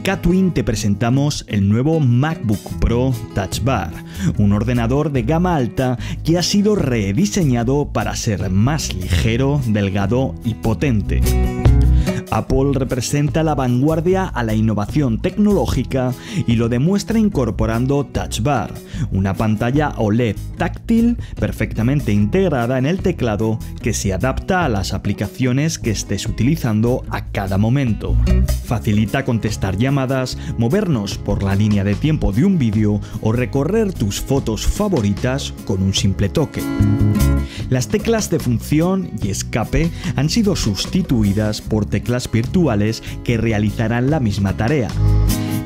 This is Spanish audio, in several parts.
Catwin te presentamos el nuevo MacBook Pro Touch Bar, un ordenador de gama alta que ha sido rediseñado para ser más ligero, delgado y potente. Apple representa la vanguardia a la innovación tecnológica y lo demuestra incorporando Touch Bar, una pantalla OLED táctil perfectamente integrada en el teclado que se adapta a las aplicaciones que estés utilizando a cada momento. Facilita contestar llamadas, movernos por la línea de tiempo de un vídeo o recorrer tus fotos favoritas con un simple toque. Las teclas de función y escape han sido sustituidas por teclas virtuales que realizarán la misma tarea.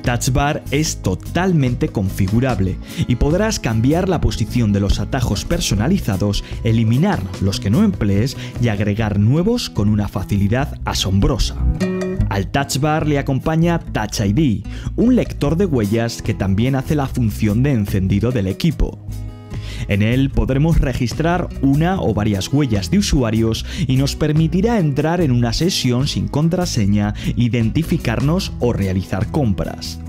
Touch Bar es totalmente configurable y podrás cambiar la posición de los atajos personalizados, eliminar los que no emplees y agregar nuevos con una facilidad asombrosa. Al Touch Bar le acompaña Touch ID, un lector de huellas que también hace la función de encendido del equipo. En él podremos registrar una o varias huellas de usuarios y nos permitirá entrar en una sesión sin contraseña, identificarnos o realizar compras.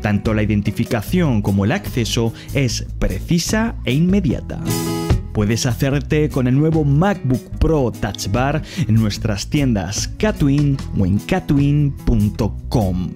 Tanto la identificación como el acceso es precisa e inmediata. Puedes hacerte con el nuevo MacBook Pro Touch Bar en nuestras tiendas Catwin o en catwin.com.